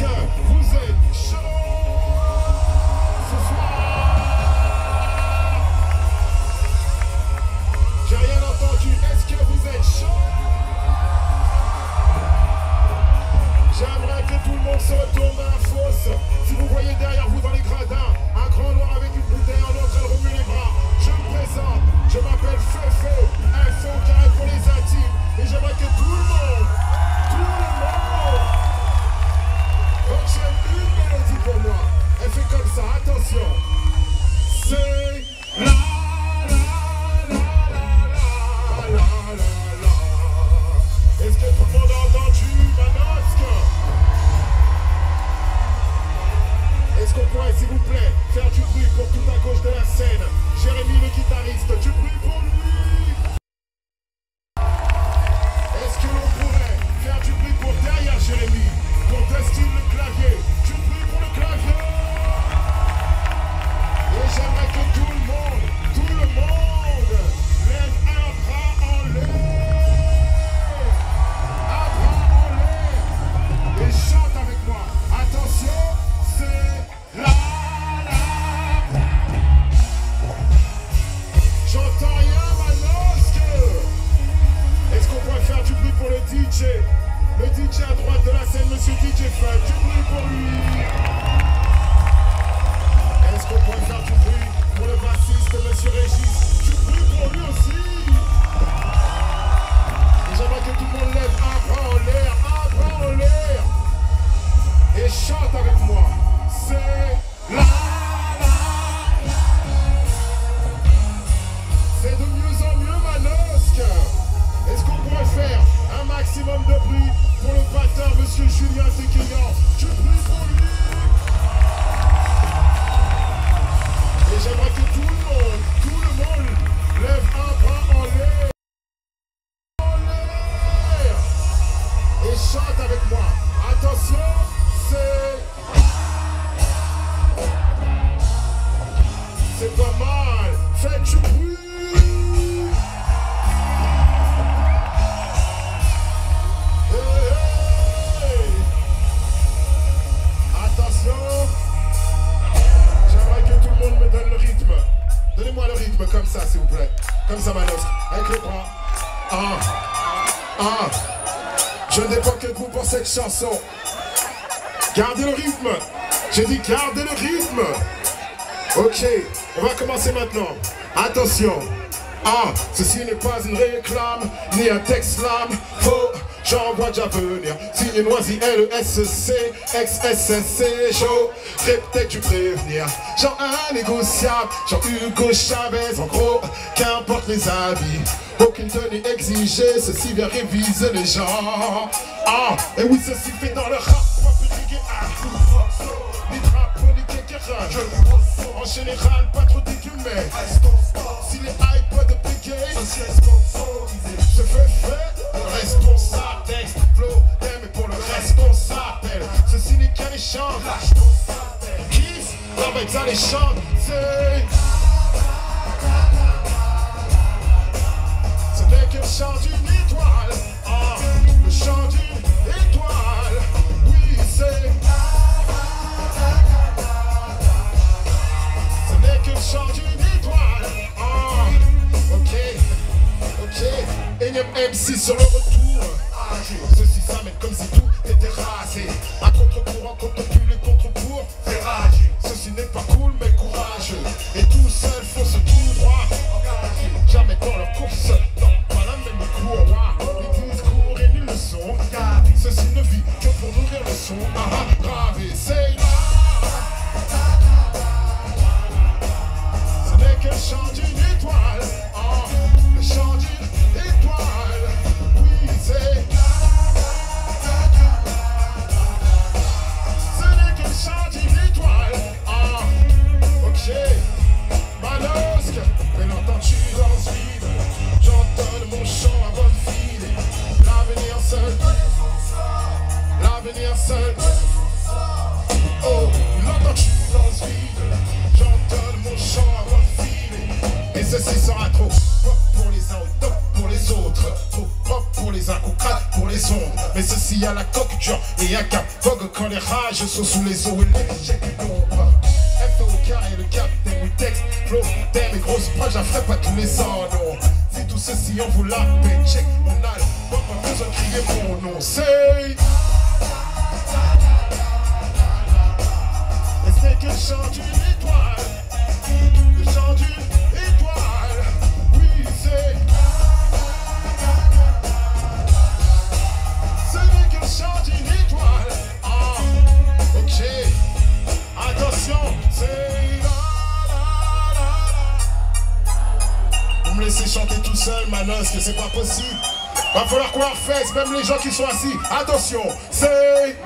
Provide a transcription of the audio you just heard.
Est-ce Monsieur DJ Fun, du bruit pour lui Est-ce qu'on pourrait faire du bruit pour le bassiste, Monsieur Régis? Du bruit pour lui aussi Et j'aimerais que tout le monde lève un bras en l'air, un bras en l'air. Et chante avec Comme ça, Manos. Avec les bras. Un. Un. Je ne dépends que vous pour cette chanson. Gardez le rythme. J'ai dit gardez le rythme. Ok, on va commencer maintenant. Attention. Ah, ceci n'est pas une réclame, ni un texte. Faux, j'en vois déjà venir. Signé Noisy, L-E-S-C, ex-SSC, j'aurais peut-être dû prévenir. Genre négociable, genre Hugo Chavez, en gros, qu'importe les habits. Aucune tenue exigée, ceci vient réviser les gens. Ah, et oui, ceci fait dans le rap, pas petit ah. Ni drapeau, ni kékérin, je le. En général, pas trop d'écumé. Si les iPods piqués, je fais échange. Kiss, avec ça les chante, n'est que le chant d'une étoile. Ah, le chant d'une étoile. Oui, c'est. Ce n'est que le chant d'une étoile. Ah, ok, ok. Énième MC sur le retour. Ah, Ceci s'amène comme si tout Et tout seul, faut ceci sera trop propre pour les uns, au top pour les autres. Trop propre pour les uns, au crade pour les ondes. Mais ceci à la coque dure et à cap vogue quand les rages sont sous les eaux et les chèques F au carré, le capitaine du texte. Flow, thème et grosse proche, j'en pas tous les ans, non. Si tout ceci on vous la paye, check, on a pas besoin de crier mon nom, c'est. Ah, Vous me laissez chanter tout seul, Manos, que c'est pas possible. Va falloir qu'on fesse, même les gens qui sont assis. Attention, c'est...